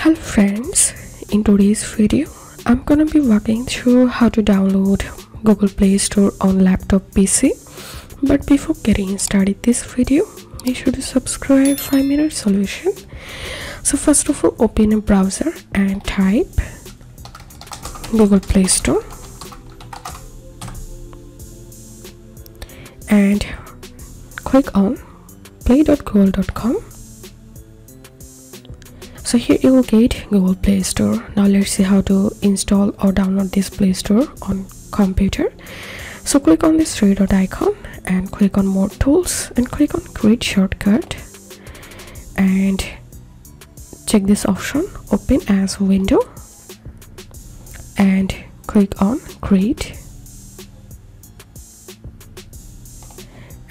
hello friends in today's video i'm gonna be walking through how to download google play store on laptop pc but before getting started this video make sure to subscribe 5 minute solution. So first of all open a browser and type google play store. And click on play.google.com so here you will get google play store. Now let's see how to install or download this play store on computer. So click on this three dot icon and click on more tools and click on create shortcut. And check this option open as window. And click on create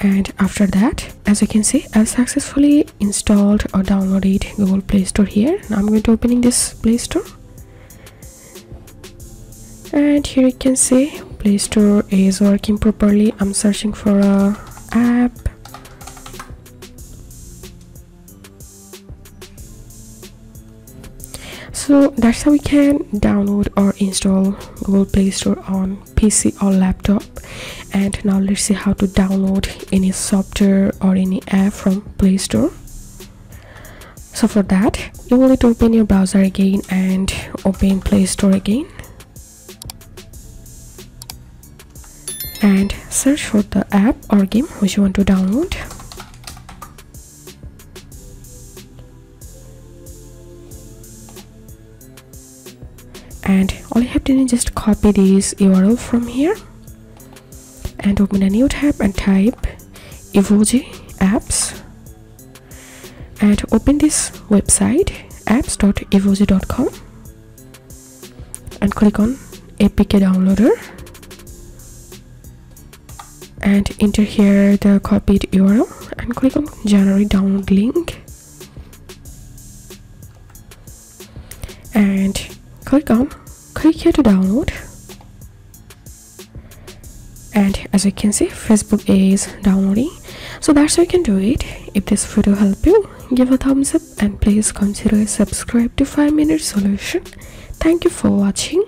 and after that as you can see I've successfully installed or downloaded Google Play Store here. Now I'm going to opening this Play Store. And here you can see Play Store is working properly. I'm searching for a app. So that's how we can download or install google play store on pc or laptop and now let's see how to download any software or any app from play store. So for that you will need to open your browser again and open play store again. And search for the app or game which you want to download. And all you have to do is just copy this url from here and open a new tab and type evozi apps. And open this website apps.evozi.com and click on apk downloader. And enter here the copied url and click on generate download link. And click on click here to download and as you can see facebook is downloading. So that's how you can do it. If this video helped you give a thumbs up and please consider subscribe to 5 minute solution. Thank you for watching